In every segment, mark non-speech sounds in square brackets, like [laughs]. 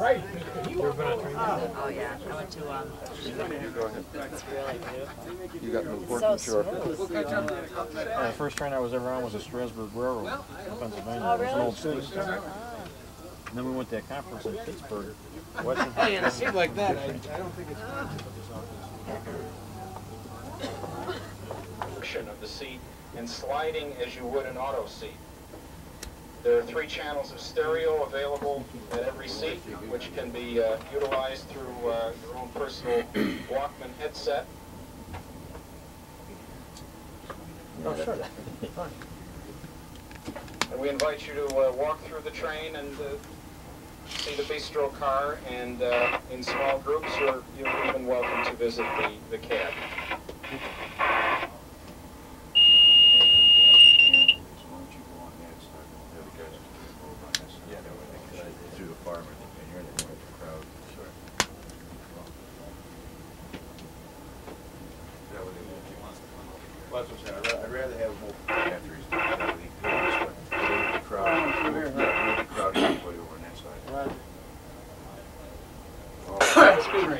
Right. Oh, yeah, I went to, um, Go ahead. it's really beautiful. You got Newport So and Shore. smooth. Uh, the first train I was ever on was a Strasburg Railroad in Pennsylvania. Oh, It was an old steam station. And then we went to a conference in Pittsburgh. Western Hey, and it seemed like that. I, I don't think it's. Function of the seat and sliding as you would an auto seat. There are three channels of stereo available at every seat, which can be uh, utilized through uh, your own personal Walkman headset. Oh, sure. And we invite you to uh, walk through the train and uh, see the bistro car, and uh, in small groups, you're, you're even welcome to visit the, the cab. Through the farm, I think, and you're in the crowd. Sure. Well, that's what I'm saying, I'd rather, I'd rather have more batteries than have the, the crowd. Yeah, move the crowd, oh, everybody over on that side.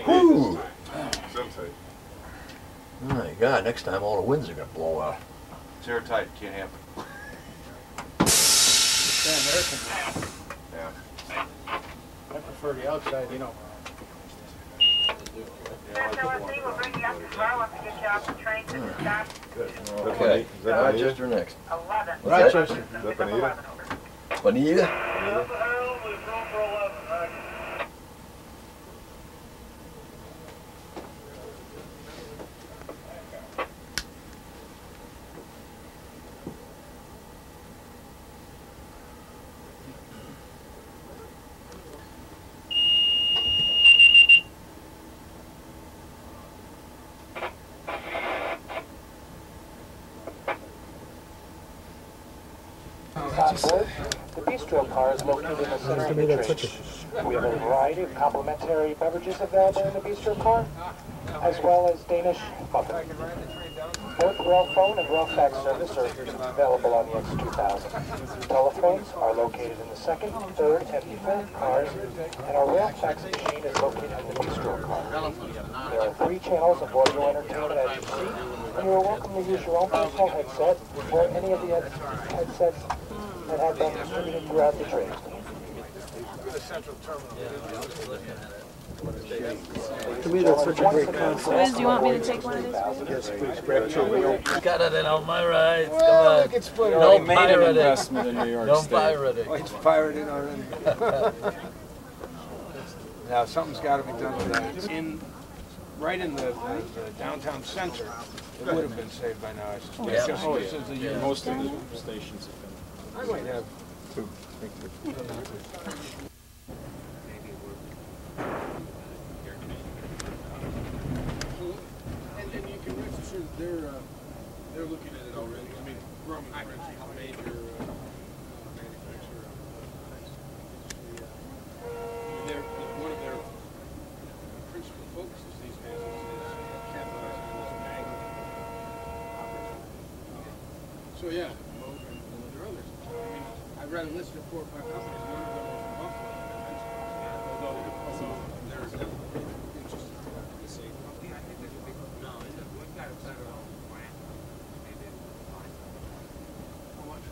Whew. Oh my God, next time all the winds are gonna blow out. It's airtight, can't happen. Yeah. I prefer the outside, you know. Okay, is that Rochester next. Eleven. Rochester. Is that Bonita? Bonita? On the bistro car is located in the center of the train. We have a variety of complimentary beverages available in the bistro car, as well as Danish muffin. Both rail phone and rail fax service are available on the X2000. Telephones are located in the second, third, and fourth cars, and our rail fax machine is located in the bistro car. There are three channels of audio entertainment as you see, and you are welcome to use your own personal headset or any of the head- headsets that have been distributed throughout the train. To me, that's such a great concept. Liz, do you want me to take one of these? Yes, please, grab two. We don't- Got it in all my rides, come Well, on. we can split it No up. pirating. in New York No pirating. Oh, It's pirated already. [laughs] Now, something's gotta be done with that. In, right in the, the the downtown center, it would have been saved by now, I oh, suspect. Yeah. Just this is the year. Most of the stations have been. I might have And, [laughs] and you can rest assured they're, uh, they're looking at it already. I mean, is a major, uh, uh, manufacturer of, uh. Uh, one of their principal focuses these days is, is capitalizing on this magnet opportunity. So, yeah, there are others. I mean, read a list of four or five companies, none of them are from Buffalo. Although, although there's definitely interest in the same company. I think there's a big, no, we've got a federal grant. Maybe it's fine. How much?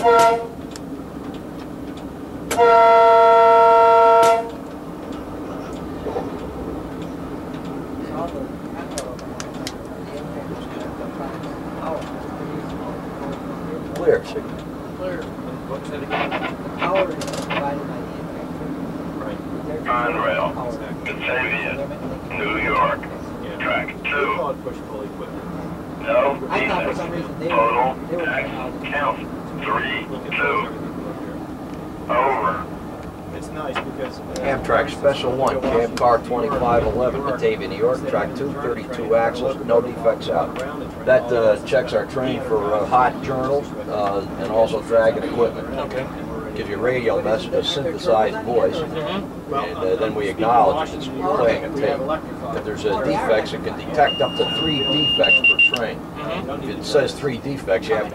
Clear, signal. What's that again? Power is provided by the impact. Right. Conrail. Batavia, New York, call it push pull. I thought for some reason they were, they were technology. It's nice because. Amtrak Special One, cab car 2511, Batavia, New York, track 232 axles, no defects out. That uh, checks our train for uh, hot journals uh, and also dragging equipment. Okay. Gives you radio message, a synthesized voice, and uh, then we acknowledge it's playing a tape. If there's uh, defects, it can detect up to three defects per train. If it says three defects, you have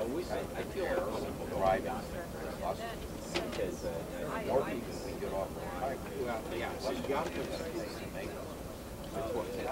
I feel comfortable driving bus because, uh, more people can get off the high. Well, yeah, so you got to That's what it is. Yes.